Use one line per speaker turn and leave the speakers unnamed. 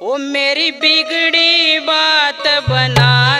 ओ मेरी बिगड़ी बात बना